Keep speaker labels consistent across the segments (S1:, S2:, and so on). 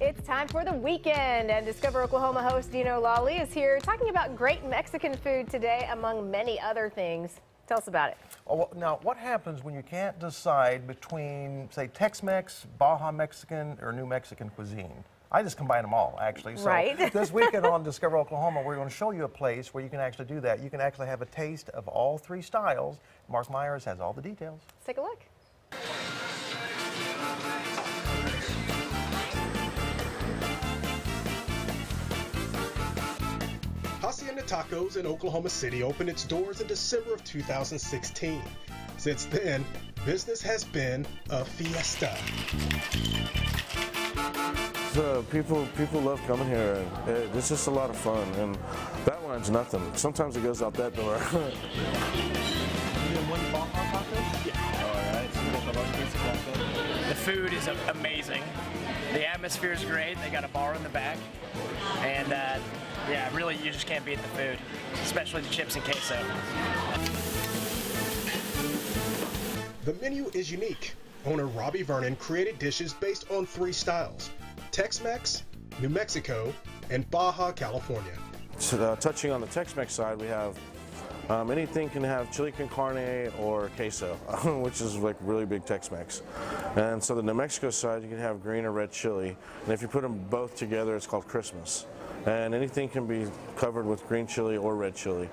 S1: It's time for the weekend, and Discover Oklahoma host Dino Lalli is here talking about great Mexican food today, among many other things. Tell us about it.
S2: Oh, well, now, what happens when you can't decide between, say, Tex-Mex, Baja Mexican, or New Mexican cuisine? I just combine them all, actually. So
S1: Right.
S2: this weekend on Discover Oklahoma, we're going to show you a place where you can actually do that. You can actually have a taste of all three styles. Mark Myers has all the details.
S1: Let's take a look.
S3: Hacienda Tacos in Oklahoma City opened its doors in December of 2016. Since then, business has been a fiesta.
S4: So people people love coming here, and it, it's just a lot of fun. And that line's nothing. Sometimes it goes out that door.
S5: The food is amazing. The atmosphere is great. They got a bar in the back, and uh, yeah, really, you just can't beat the food, especially the chips and queso.
S3: The menu is unique. Owner Robbie Vernon created dishes based on three styles Tex-Mex, New Mexico, and Baja California.
S4: so, uh, touching on the Tex-Mex side, we have um, anything can have chili con carne or queso, which is like really big Tex-Mex. And so the New Mexico side, you can have green or red chili. And if you put them both together, it's called Christmas. And anything can be covered with green chili or red chili.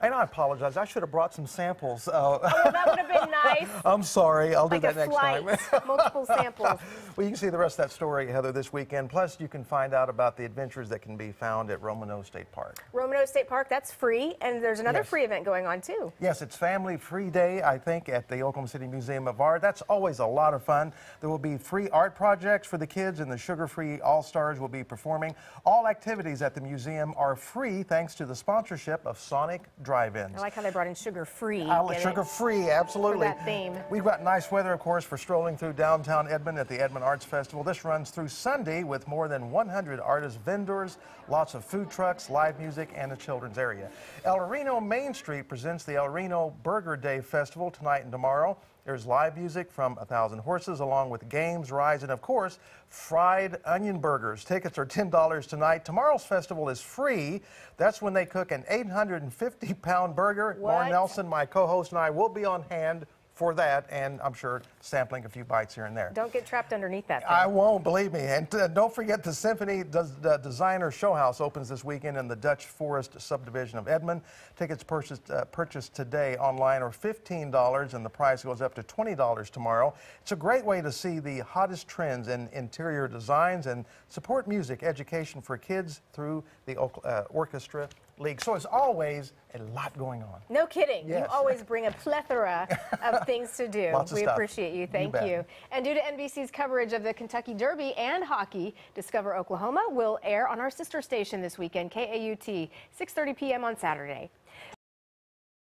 S2: And I apologize. I should have brought some samples. Uh,
S1: Oh, that would have been nice.
S2: I'm sorry. I'll do that next
S1: flight,
S2: time.
S1: multiple samples.
S2: Well, you can see the rest of that story, Heather, this weekend. Plus, you can find out about the adventures that can be found at Roman Nose State Park.
S1: Roman Nose State Park, that's free, and there's another
S2: Yes.
S1: free event going on too.
S2: Yes, it's Family Free Day, I think, at the Oklahoma City Museum of Art. That's always a lot of fun. There will be free art projects for the kids, and the Sugar Free All Stars will be performing. All activities at the museum are free thanks to the sponsorship of Sonic Drive-Ins.
S1: I like how they brought in sugar free.
S2: Oh, sugar free, absolutely.
S1: that theme.
S2: We've got nice weather, of course, for strolling through downtown Edmond at the Edmond Arts Festival. This runs through Sunday with more than 100 artists, vendors, lots of food trucks, live music, and a children's area. El Reno Main Street presents the El Reno Burger Day Festival tonight and tomorrow. There's live music from A Thousand Horses, along with games, rides, and of course, fried onion burgers. Tickets are $10 tonight. Tomorrow's festival is free. That's when they cook an 850 pound burger. Lauren Nelson, my co host, and I will be on hand for that, and I'm sure sampling a few bites here and there.
S1: Don't get trapped underneath that thing.
S2: I won't, believe me. And uh, don't forget the Symphony Des- uh, Designer Show House opens this weekend in the Dutch Forest subdivision of Edmond. Tickets purchased, uh, purchased today online are $15, and the price goes up to $20 tomorrow. It's a great way to see the hottest trends in interior designs and support music education for kids through the uh, Orchestra League. So, as always, a lot going on.
S1: No kidding. You always bring a plethora of things to do. We
S2: stuff.
S1: appreciate you.
S2: You
S1: Thank
S2: bet.
S1: you. And due to NBC's coverage of the Kentucky Derby and hockey, Discover Oklahoma will air on our sister station this weekend, KAUT, 6:30 p.m. on Saturday.